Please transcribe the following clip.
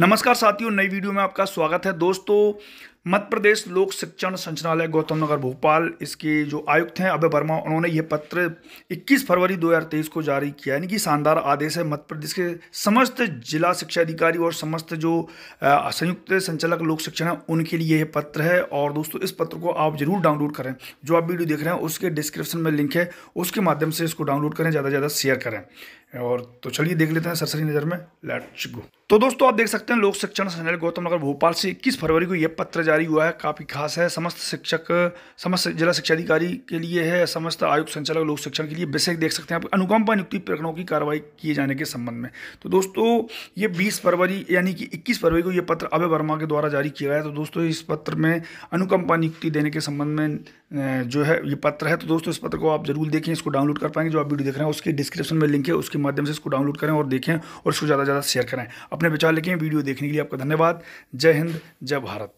नमस्कार साथियों नई वीडियो में आपका स्वागत है। दोस्तों मध्य प्रदेश लोक शिक्षण संचालय गौतम नगर भोपाल, इसके जो आयुक्त हैं अभय वर्मा, उन्होंने ये पत्र 21 फरवरी 2023 को जारी किया। यानी कि शानदार आदेश है मध्य प्रदेश के समस्त जिला शिक्षा अधिकारी और समस्त जो संयुक्त संचालक लोक शिक्षण है, उनके लिए ये पत्र है। और दोस्तों, इस पत्र को आप ज़रूर डाउनलोड करें। जो आप वीडियो देख रहे हैं, उसके डिस्क्रिप्शन में लिंक है, उसके माध्यम से इसको डाउनलोड करें, ज़्यादा से ज़्यादा शेयर करें। और तो चलिए देख लेते हैं सरसरी नज़र में। लेट्स गो तो दोस्तों, आप देख सकते हैं, लोक शिक्षण संचालय गौतम नगर भोपाल से इक्कीस फरवरी को यह पत्र जारी हुआ है, काफ़ी खास है। समस्त शिक्षक, समस्त जिला शिक्षा अधिकारी के लिए है, समस्त आयुक्त संचालक, लोक शिक्षण के लिए विषय देख सकते हैं। आप अनुकंपा नियुक्ति प्रकरणों की कार्रवाई किए जाने के संबंध में। तो दोस्तों, ये बीस फरवरी, यानी कि इक्कीस फरवरी को यह पत्र अभय वर्मा के द्वारा जारी किया गया तो दोस्तों, इस पत्र में अनुकंपा नियुक्ति देने के संबंध में जो है, ये पत्र है। तो दोस्तों, इस पत्र को आप ज़रूर देखें, इसको डाउनलोड कर पाएँगे। जो आप वीडियो देख रहे हैं, उसके डिस्क्रिप्शन में लिंक है, उसके माध्यम से इसको डाउनलोड करें और देखें और इसको ज़्यादा से ज़्यादा शेयर करें। अपने विचार लिखें, वीडियो देखने के लिए आपका धन्यवाद। जय हिंद, जय भारत।